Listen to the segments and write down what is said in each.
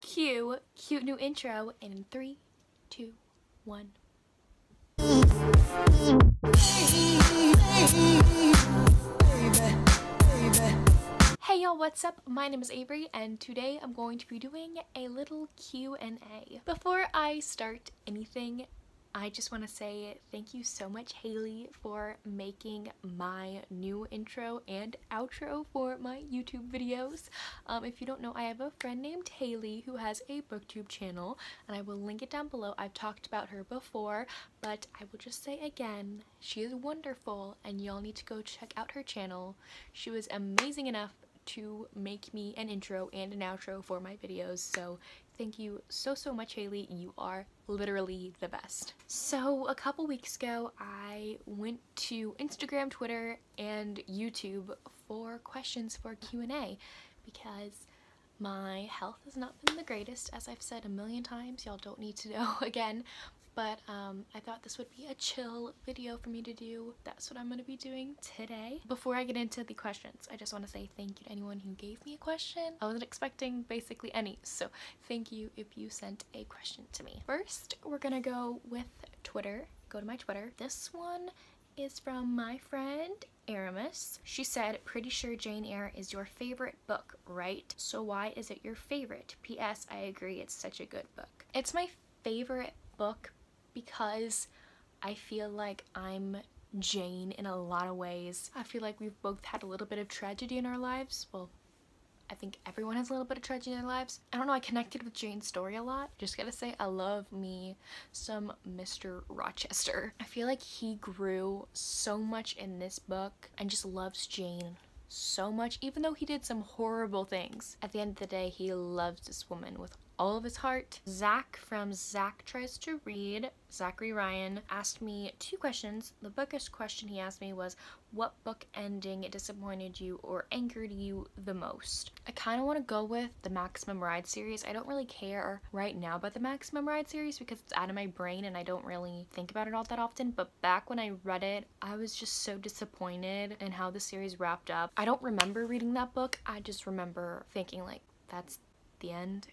Cue, cute new intro in three, two, one. Hey y'all, what's up? My name is Averie and today I'm going to be doing a little Q&A. Before I start anything, I just want to say thank you so much Haley for making my new intro and outro for my YouTube videos. Um, if you don't know, I have a friend named Haley who has a booktube channel and I will link it down below. I've talked about her before, but I will just say again, she is wonderful and y'all need to go check out her channel. She was amazing enough to make me an intro and an outro for my videos so thank you so so much Haley. You are literally the best. So a couple weeks ago I went to Instagram Twitter and YouTube for questions for Q&A because my health has not been the greatest. As I've said a million times y'all don't need to know again but um, I thought this would be a chill video for me to do. That's what I'm to be doing today. Before I get into the questions, I just want to say thank you to anyone who gave me a question. I wasn't expecting basically any, so thank you if you sent a question to me. First, we're to go with Twitter. Go to my Twitter. This one is from my friend Aramis. She said, pretty sure Jane Eyre is your favorite book, right? So why is it your favorite? P.S. I agree, it's such a good book. It's my favorite book because I feel like I'm Jane in a lot of ways. I feel like we've both had a little bit of tragedy in our lives. Well, I think everyone has a little bit of tragedy in their lives. I don't know, I connected with Jane's story a lot. Just gotta say, I love me some Mr. Rochester. I feel like he grew so much in this book and just loves Jane so much, even though he did some horrible things. At the end of the day, he loves this woman with all of his heart. Zach from Zach Tries to Read, Zachary Ryan, asked me two questions. The bookish question he asked me was, what book ending disappointed you or angered you the most? I kind of want to go with the Maximum Ride series. I don't really care right now about the Maximum Ride series because it's out of my brain and I don't really think about it all that often. But back when I read it, I was just so disappointed in how the series wrapped up. I don't remember reading that book. I just remember thinking like, that's the end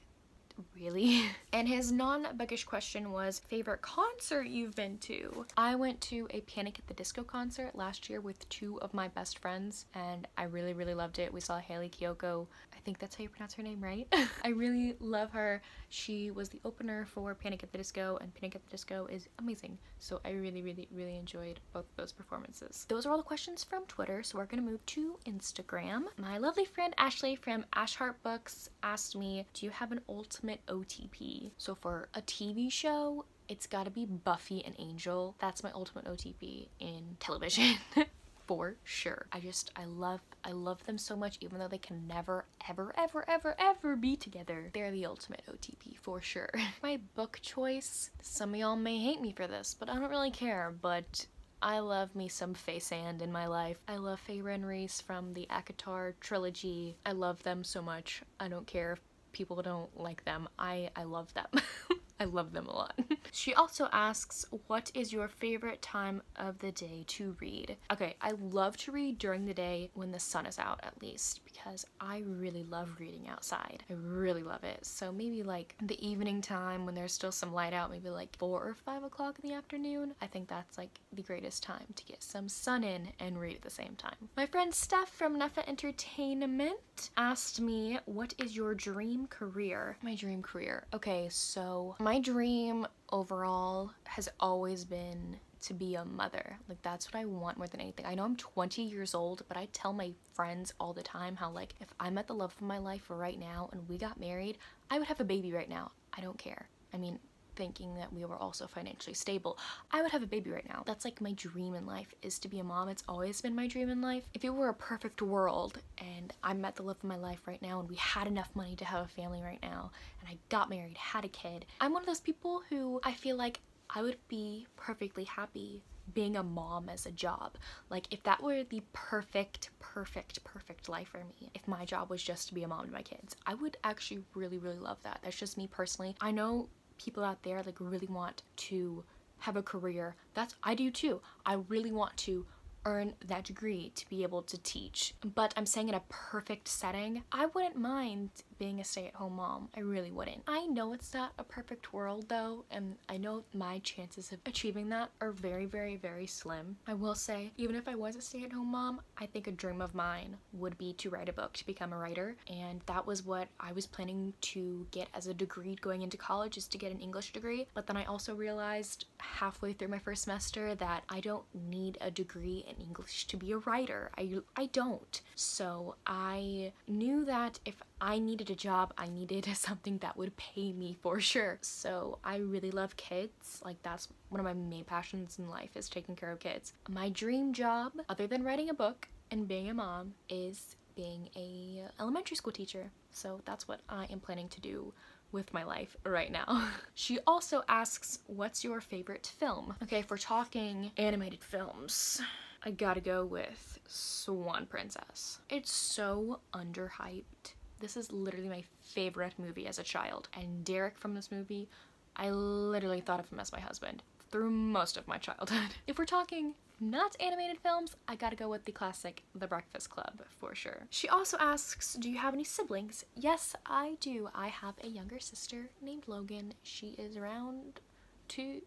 really? And his non-bookish question was favorite concert you've been to? I went to a Panic at the Disco concert last year with two of my best friends and I really really loved it. We saw Hayley Kiyoko. Think that's how you pronounce her name, right? I really love her. She was the opener for Panic at the Disco and Panic at the Disco is amazing. So I really really really enjoyed both those performances. Those are all the questions from Twitter so we're gonna move to Instagram. My lovely friend Ashley from Ashheart Books asked me, do you have an ultimate OTP. So for a TV show, it's gotta be Buffy and Angel. That's my ultimate OTP in television. for sure. I just, I love, I love them so much even though they can never, ever, ever, ever, ever be together. They're the ultimate OTP for sure. My book choice, some of y'all may hate me for this, but I don't really care, but I love me some Feysand in my life. I love Feyre and Rhys from the ACOTAR trilogy. I love them so much. I don't care if people don't like them. I, I love them. I love them a lot. she also asks, what is your favorite time of the day to read? Okay, I love to read during the day when the sun is out at least because I really love reading outside. I really love it. So maybe like the evening time when there's still some light out, maybe like four or five o'clock in the afternoon. I think that's like the greatest time to get some sun in and read at the same time. My friend Steph from Neffa Entertainment asked me, what is your dream career? My dream career. Okay, so my dream overall has always been to be a mother. Like that's what I want more than anything. I know I'm 20 years old, but I tell my friends all the time how like if I'm at the love of my life right now and we got married, I would have a baby right now. I don't care. I mean, thinking that we were also financially stable, I would have a baby right now. That's like my dream in life is to be a mom. It's always been my dream in life. If it were a perfect world and I'm at the love of my life right now and we had enough money to have a family right now and I got married, had a kid, I'm one of those people who I feel like I would be perfectly happy being a mom as a job. Like if that were the perfect, perfect, perfect life for me, if my job was just to be a mom to my kids, I would actually really, really love that. That's just me personally. I know people out there like really want to have a career. That's I do too. I really want to earn that degree to be able to teach. But I'm saying in a perfect setting, I wouldn't mind being a stay-at-home mom. I really wouldn't. I know it's not a perfect world though, and I know my chances of achieving that are very, very, very slim. I will say, even if I was a stay-at-home mom, I think a dream of mine would be to write a book, to become a writer, and that was what I was planning to get as a degree going into college is to get an English degree. But then I also realized halfway through my first semester that I don't need a degree in English to be a writer. I, I don't. So I knew that if I needed a job, I needed something that would pay me for sure. So I really love kids. Like that's one of my main passions in life is taking care of kids. My dream job, other than writing a book and being a mom, is being a elementary school teacher. So that's what I am planning to do with my life right now. she also asks, what's your favorite film? Okay, if we're talking animated films, I gotta go with Swan Princess. It's so underhyped. This is literally my favorite movie as a child. And Derek from this movie, I literally thought of him as my husband through most of my childhood. If we're talking not animated films, I gotta go with the classic The Breakfast Club for sure. She also asks, do you have any siblings? Yes, I do. I have a younger sister named Logan. She is around two,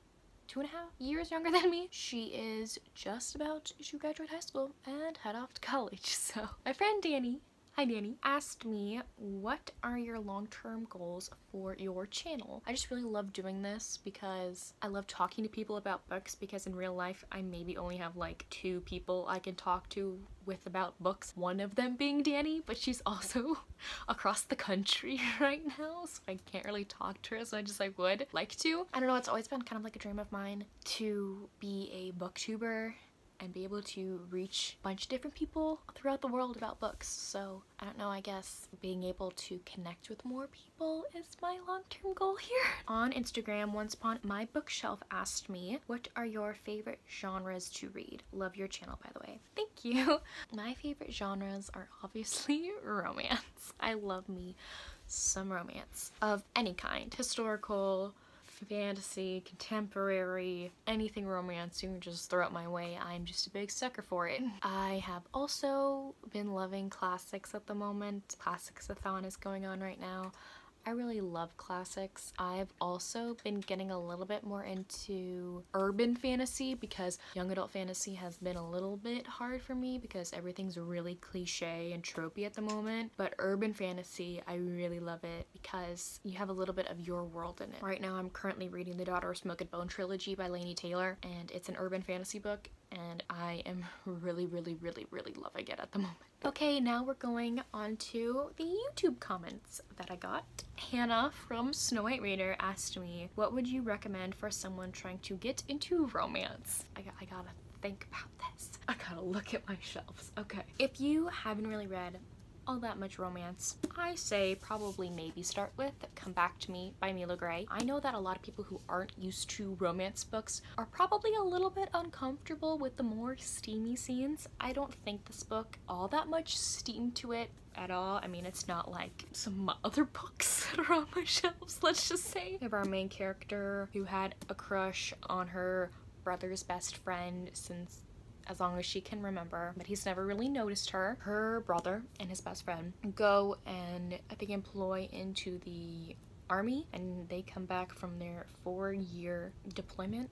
two and a half years younger than me. She is just about to graduate high school and head off to college. So my friend Danny Hi Danny, asked me what are your long-term goals for your channel? I just really love doing this because I love talking to people about books because in real life I maybe only have like two people I can talk to with about books. One of them being Danny, but she's also across the country right now so I can't really talk to her as much as I would like to. I don't know, it's always been kind of like a dream of mine to be a booktuber and be able to reach a bunch of different people throughout the world about books. So I don't know, I guess being able to connect with more people is my long-term goal here. On Instagram, Once Upon My Bookshelf asked me, what are your favorite genres to read? Love your channel, by the way. Thank you. My favorite genres are obviously romance. I love me some romance of any kind. Historical, fantasy, contemporary, anything romance you can just throw it my way. I'm just a big sucker for it. I have also been loving classics at the moment. Classics-a-thon is going on right now. I really love classics. I've also been getting a little bit more into urban fantasy because young adult fantasy has been a little bit hard for me because everything's really cliche and tropey at the moment. But urban fantasy, I really love it because you have a little bit of your world in it. Right now I'm currently reading the Daughter of Smoke and Bone trilogy by Laini Taylor and it's an urban fantasy book and I am really, really, really, really loving it at the moment. Okay, now we're going on to the YouTube comments that I got. Hannah from Snow White Raider asked me, what would you recommend for someone trying to get into romance? I, got, I gotta think about this. I gotta look at my shelves. Okay. If you haven't really read all that much romance. I say probably maybe start with Come Back to Me by Mila Grey. I know that a lot of people who aren't used to romance books are probably a little bit uncomfortable with the more steamy scenes. I don't think this book all that much steam to it at all. I mean, it's not like some other books that are on my shelves, let's just say. We have our main character who had a crush on her brother's best friend since as long as she can remember, but he's never really noticed her. Her brother and his best friend go and I think employ into the army and they come back from their four year deployment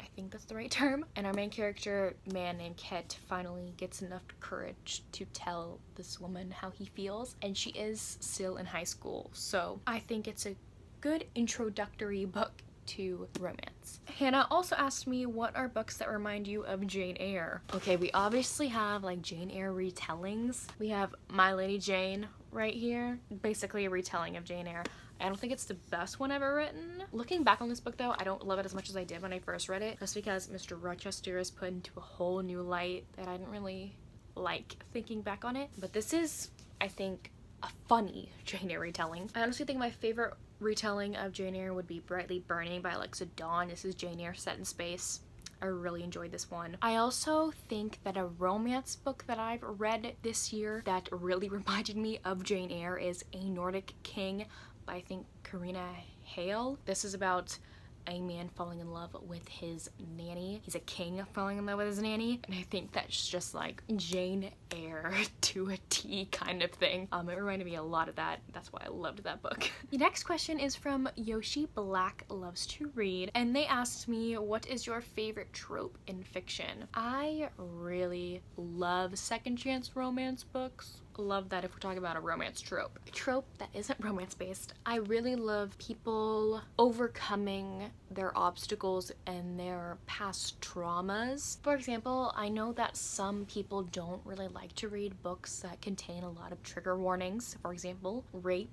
I think that's the right term. And our main character, man named Kit, finally gets enough courage to tell this woman how he feels. And she is still in high school. So I think it's a good introductory book to romance. Hannah also asked me what are books that remind you of Jane Eyre. Okay, we obviously have like Jane Eyre retellings. We have My Lady Jane right here, basically a retelling of Jane Eyre. I don't think it's the best one ever written. Looking back on this book though, I don't love it as much as I did when I first read it, just because Mr. Rochester is put into a whole new light that I didn't really like thinking back on it. But this is, I think, a funny Jane Eyre retelling. I honestly think my favorite retelling of Jane Eyre would be Brightly Burning by Alexa Donne. This is Jane Eyre set in space. I really enjoyed this one. I also think that a romance book that I've read this year that really reminded me of Jane Eyre is A Nordic King by I think Karina Halle. This is about a man falling in love with his nanny. He's a king falling in love with his nanny. And I think that's just like Jane Eyre to a T kind of thing. Um, it reminded me a lot of that. That's why I loved that book. the next question is from Yoshi Black Loves to Read. And they asked me, what is your favorite trope in fiction? I really love second chance romance books love that if we're talking about a romance trope. A trope that isn't romance based. I really love people overcoming their obstacles and their past traumas. For example, I know that some people don't really like to read books that contain a lot of trigger warnings. For example, rape,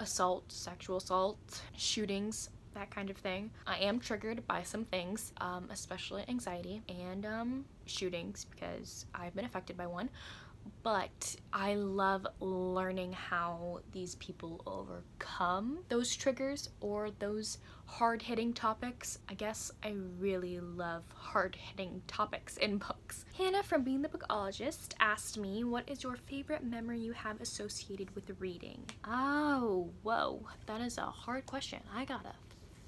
assault, sexual assault, shootings, that kind of thing. I am triggered by some things, um, especially anxiety and um, shootings because I've been affected by one but I love learning how these people overcome those triggers or those hard-hitting topics. I guess I really love hard-hitting topics in books. Hannah from Being the Bookologist asked me, what is your favorite memory you have associated with reading? Oh, whoa, that is a hard question. I gotta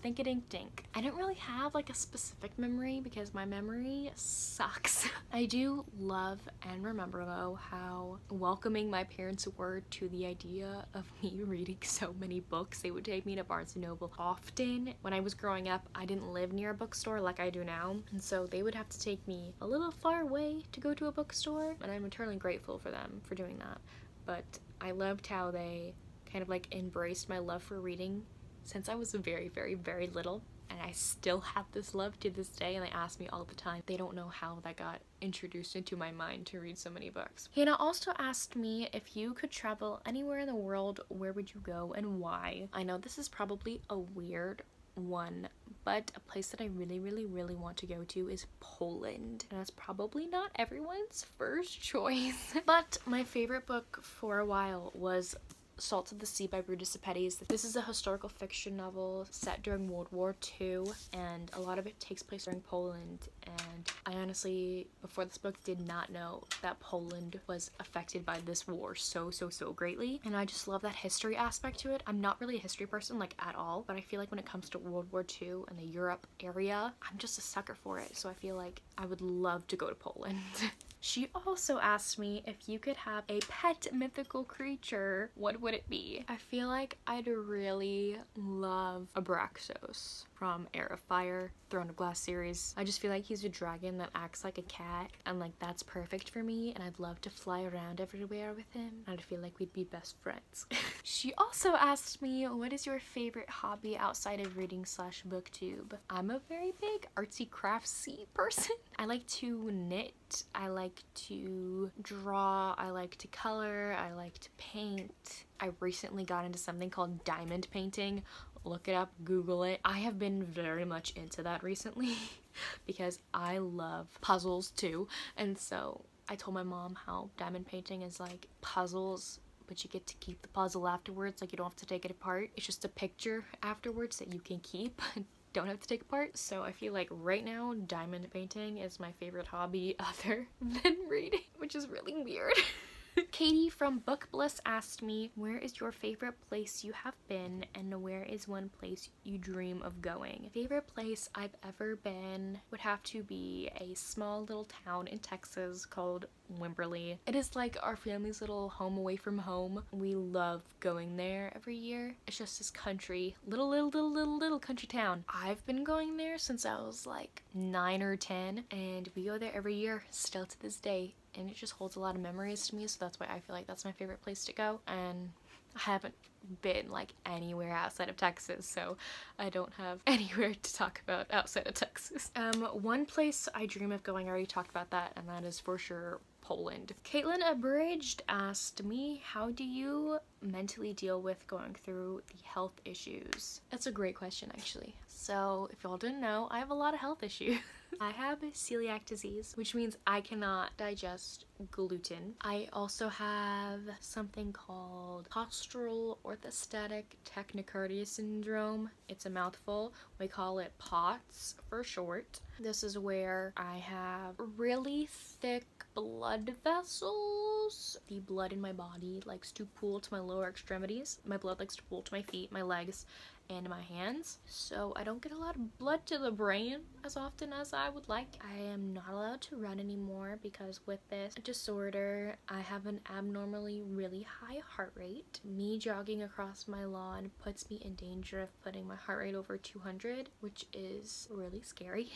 think it dink dink. I don't really have like a specific memory because my memory sucks. I do love and remember though how welcoming my parents were to the idea of me reading so many books. They would take me to Barnes & Noble often. When I was growing up, I didn't live near a bookstore like I do now. And so they would have to take me a little far away to go to a bookstore. And I'm eternally grateful for them for doing that. But I loved how they kind of like embraced my love for reading since I was very, very, very little. And I still have this love to this day, and they ask me all the time. They don't know how that got introduced into my mind to read so many books. Hannah also asked me if you could travel anywhere in the world, where would you go and why? I know this is probably a weird one, but a place that I really, really, really want to go to is Poland. And that's probably not everyone's first choice. but my favorite book for a while was Salt of the Sea by Ruta Sepetys. This is a historical fiction novel set during World War II and a lot of it takes place during Poland and I honestly, before this book, did not know that Poland was affected by this war so, so, so greatly. And I just love that history aspect to it. I'm not really a history person, like, at all, but I feel like when it comes to World War II and the Europe area, I'm just a sucker for it. So I feel like I would love to go to Poland. She also asked me if you could have a pet mythical creature, what would it be? I feel like I'd really love Abraxos from Heir of Fire, Throne of Glass series. I just feel like he's a dragon that acts like a cat and like that's perfect for me and I'd love to fly around everywhere with him. I'd feel like we'd be best friends. she also asked me what is your favorite hobby outside of reading slash booktube? I'm a very big artsy craftsy person. I like to knit, I like to draw, I like to color, I like to paint. I recently got into something called diamond painting look it up, Google it. I have been very much into that recently because I love puzzles too. And so I told my mom how diamond painting is like puzzles but you get to keep the puzzle afterwards like you don't have to take it apart it's just a picture afterwards that you can keep don't have to take apart so I feel like right now diamond painting is my favorite hobby other than reading which is really weird Katie from Book Bliss asked me, where is your favorite place you have been and where is one place you dream of going? Favorite place I've ever been would have to be a small little town in Texas called Wimberley. It is like our family's little home away from home. We love going there every year. It's just this country, little, little, little, little, little country town. I've been going there since I was like 9 or 10 and we go there every year still to this day and it just holds a lot of memories to me so that's why I feel like that's my favorite place to go and I haven't been like anywhere outside of Texas so I don't have anywhere to talk about outside of Texas. Um, one place I dream of going, I already talked about that and that is for sure Poland. Caitlin Abridged asked me, how do you mentally deal with going through the health issues? That's a great question actually. So if y'all didn't know, I have a lot of health issues. I have celiac disease, which means I cannot digest gluten. I also have something called postural orthostatic tachycardia syndrome. It's a mouthful. We call it POTS for short. This is where I have really thick blood vessels. The blood in my body likes to pool to my lower extremities. My blood likes to pool to my feet, my legs, and my hands, so I don't get a lot of blood to the brain as often as I would like. I am not allowed to run anymore because with this disorder, I have an abnormally really high heart rate. Me jogging across my lawn puts me in danger of putting my heart rate over 200, which is really scary.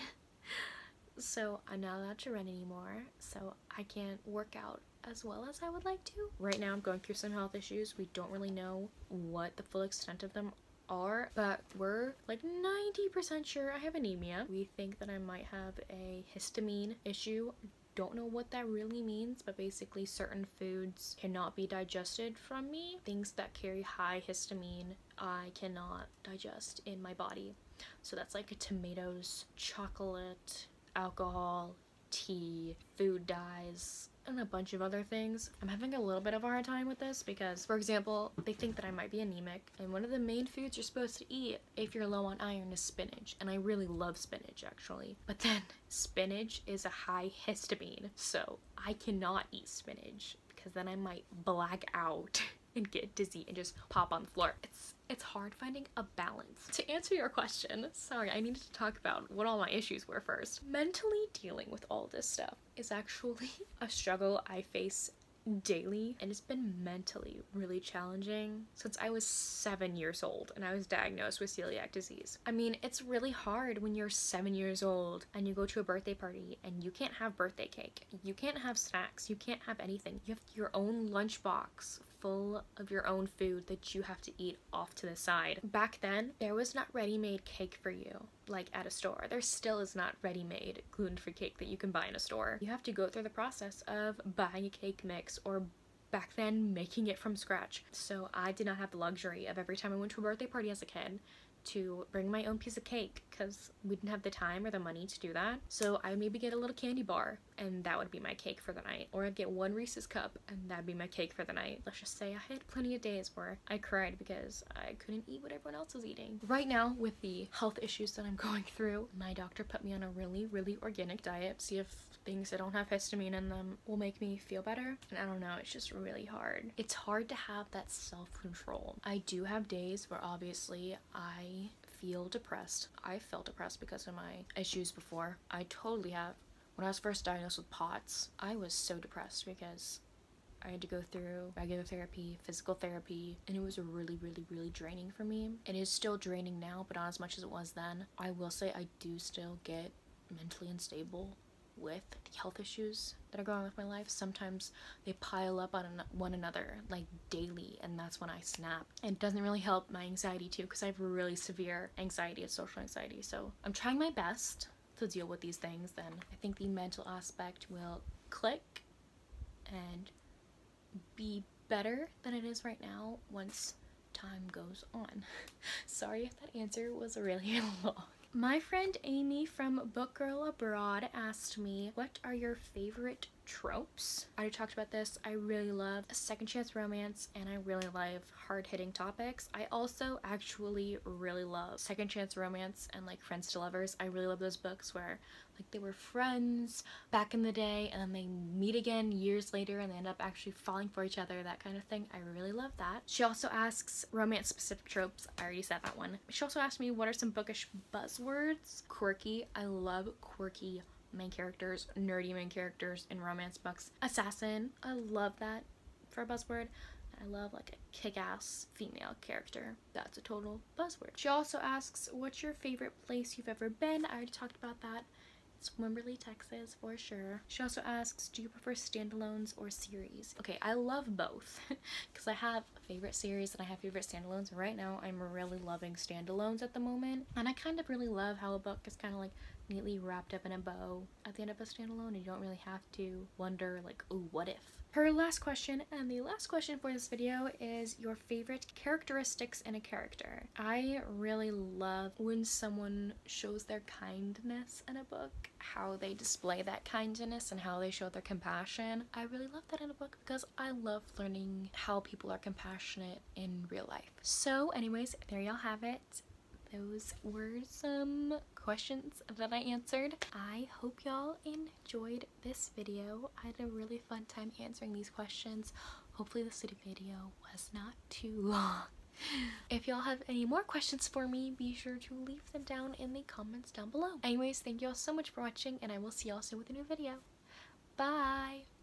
so I'm not allowed to run anymore, so I can't work out as well as I would like to. Right now I'm going through some health issues. We don't really know what the full extent of them are, but we're like 90% sure I have anemia. We think that I might have a histamine issue. Don't know what that really means, but basically certain foods cannot be digested from me. Things that carry high histamine, I cannot digest in my body. So that's like tomatoes, chocolate, alcohol, tea, food dyes, and a bunch of other things. I'm having a little bit of a hard time with this because, for example, they think that I might be anemic, and one of the main foods you're supposed to eat if you're low on iron is spinach, and I really love spinach actually. But then, spinach is a high histamine, so I cannot eat spinach because then I might black out and get dizzy and just pop on the floor. It's it's hard finding a balance. To answer your question, sorry, I needed to talk about what all my issues were first. Mentally dealing with all this stuff is actually a struggle I face daily and it's been mentally really challenging since I was seven years old and I was diagnosed with celiac disease. I mean, it's really hard when you're seven years old and you go to a birthday party and you can't have birthday cake, you can't have snacks, you can't have anything. You have your own lunchbox full of your own food that you have to eat off to the side. Back then, there was not ready-made cake for you, like at a store. There still is not ready-made gluten-free cake that you can buy in a store. You have to go through the process of buying a cake mix or back then making it from scratch. So I did not have the luxury of every time I went to a birthday party as a kid to bring my own piece of cake because we didn't have the time or the money to do that. So I maybe get a little candy bar and that would be my cake for the night. Or I'd get one Reese's cup and that'd be my cake for the night. Let's just say I had plenty of days where I cried because I couldn't eat what everyone else was eating. Right now with the health issues that I'm going through, my doctor put me on a really, really organic diet. See if things that don't have histamine in them will make me feel better. And I don't know, it's just really hard. It's hard to have that self-control. I do have days where obviously I feel depressed. I felt depressed because of my issues before. I totally have. When I was first diagnosed with POTS, I was so depressed because I had to go through regular therapy, physical therapy, and it was really, really, really draining for me. It is still draining now, but not as much as it was then. I will say I do still get mentally unstable with the health issues that are going on with my life sometimes they pile up on one another like daily and that's when i snap. And it doesn't really help my anxiety too because i have really severe anxiety and social anxiety. So i'm trying my best to deal with these things then i think the mental aspect will click and be better than it is right now once time goes on. Sorry if that answer was really long my friend Amy from Book Girl Abroad asked me, what are your favorite tropes? I talked about this. I really love second chance romance and I really love hard-hitting topics. I also actually really love second chance romance and like friends to lovers. I really love those books where like they were friends back in the day and then they meet again years later and they end up actually falling for each other, that kind of thing. I really love that. She also asks romance specific tropes. I already said that one. She also asked me what are some bookish buzzwords? Quirky. I love quirky main characters, nerdy main characters in romance books. Assassin. I love that for a buzzword. I love like a kick-ass female character. That's a total buzzword. She also asks, what's your favorite place you've ever been? I already talked about that. It's Wimberley, Texas for sure. She also asks, do you prefer standalones or series? Okay, I love both because I have favorite series and I have favorite standalones. Right now, I'm really loving standalones at the moment. And I kind of really love how a book is kind of like neatly wrapped up in a bow at the end of a standalone and you don't really have to wonder like, oh, what if? Her last question, and the last question for this video is your favorite characteristics in a character. I really love when someone shows their kindness in a book, how they display that kindness and how they show their compassion. I really love that in a book because I love learning how people are compassionate in real life. So anyways, there y'all have it those were some questions that I answered. I hope y'all enjoyed this video. I had a really fun time answering these questions. Hopefully this video was not too long. If y'all have any more questions for me, be sure to leave them down in the comments down below. Anyways, thank you all so much for watching and I will see y'all soon with a new video. Bye!